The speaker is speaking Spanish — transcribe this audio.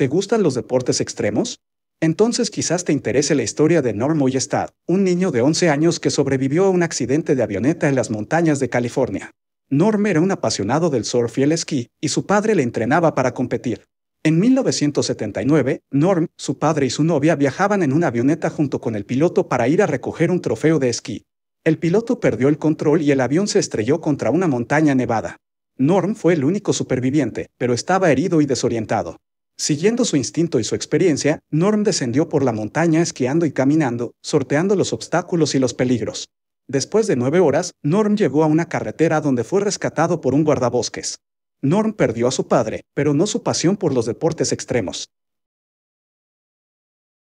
¿Te gustan los deportes extremos? Entonces quizás te interese la historia de Norm Moyestad, un niño de 11 años que sobrevivió a un accidente de avioneta en las montañas de California. Norm era un apasionado del surf y el esquí, y su padre le entrenaba para competir. En 1979, Norm, su padre y su novia viajaban en una avioneta junto con el piloto para ir a recoger un trofeo de esquí. El piloto perdió el control y el avión se estrelló contra una montaña nevada. Norm fue el único superviviente, pero estaba herido y desorientado. Siguiendo su instinto y su experiencia, Norm descendió por la montaña esquiando y caminando, sorteando los obstáculos y los peligros. Después de nueve horas, Norm llegó a una carretera donde fue rescatado por un guardabosques. Norm perdió a su padre, pero no su pasión por los deportes extremos.